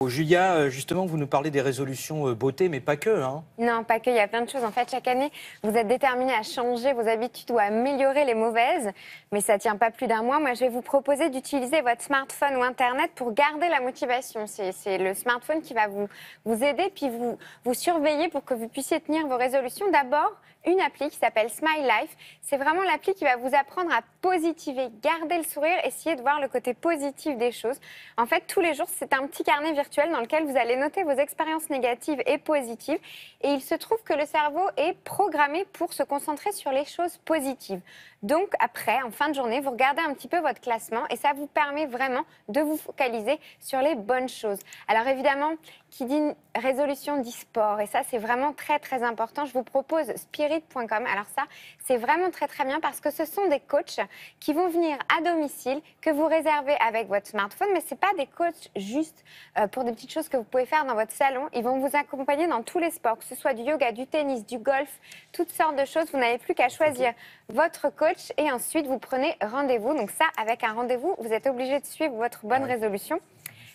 Oh, Julia, euh, justement, vous nous parlez des résolutions euh, beauté, mais pas que. Hein. Non, pas que, il y a plein de choses. En fait, chaque année, vous êtes déterminé à changer vos habitudes ou à améliorer les mauvaises, mais ça tient pas plus d'un mois. Moi, je vais vous proposer d'utiliser votre smartphone ou Internet pour garder la motivation. C'est le smartphone qui va vous, vous aider, puis vous, vous surveiller pour que vous puissiez tenir vos résolutions. D'abord, une appli qui s'appelle Smile Life. C'est vraiment l'appli qui va vous apprendre à positiver, garder le sourire, essayer de voir le côté positif des choses. En fait, tous les jours, c'est un petit carnet virtuel dans lequel vous allez noter vos expériences négatives et positives. Et il se trouve que le cerveau est programmé pour se concentrer sur les choses positives. Donc après, en fin de journée, vous regardez un petit peu votre classement et ça vous permet vraiment de vous focaliser sur les bonnes choses. Alors évidemment, qui dit résolution dit sport et ça c'est vraiment très très important. Je vous propose spirit.com. Alors ça, c'est vraiment très très bien parce que ce sont des coachs qui vont venir à domicile que vous réservez avec votre smartphone, mais c'est pas des coachs juste euh, pour des petites choses que vous pouvez faire dans votre salon. Ils vont vous accompagner dans tous les sports, que ce soit du yoga, du tennis, du golf, toutes sortes de choses. Vous n'avez plus qu'à choisir votre coach et ensuite vous prenez rendez-vous. Donc ça, avec un rendez-vous, vous êtes obligé de suivre votre bonne résolution.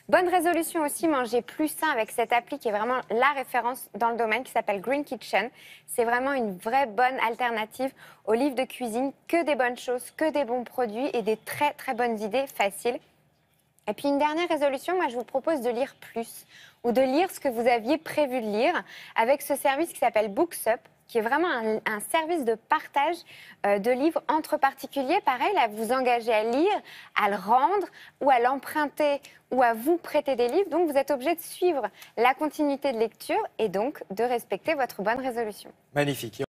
Bonne résolution aussi, manger plus sain avec cette appli qui est vraiment la référence dans le domaine qui s'appelle Green Kitchen. C'est vraiment une vraie bonne alternative aux livres de cuisine, que des bonnes choses, que des bons produits et des très très bonnes idées faciles. Et puis une dernière résolution, moi je vous propose de lire plus ou de lire ce que vous aviez prévu de lire avec ce service qui s'appelle BooksUp qui est vraiment un, service de partage euh, de livres entre particuliers. Pareil, à vous engager à lire, à le rendre ou à l'emprunter ou à vous prêter des livres. Donc, vous êtes obligé de suivre la continuité de lecture et donc de respecter votre bonne résolution. Magnifique.